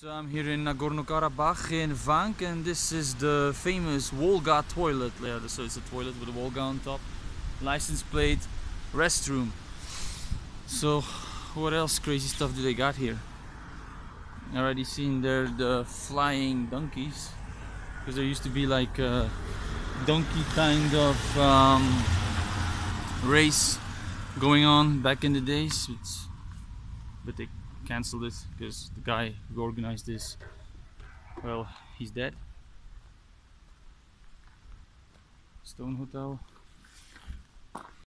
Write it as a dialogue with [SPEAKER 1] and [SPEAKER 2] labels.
[SPEAKER 1] So I'm here in Nagorno-Karabakh in Vank and this is the famous Volga toilet. Yeah, so it's a toilet with a Volga on top. License plate, restroom. So what else crazy stuff do they got here? Already seen there the flying donkeys because there used to be like a donkey kind of um, race going on back in the days. It's, but they canceled it because the guy who organized this, well, he's dead. Stone Hotel.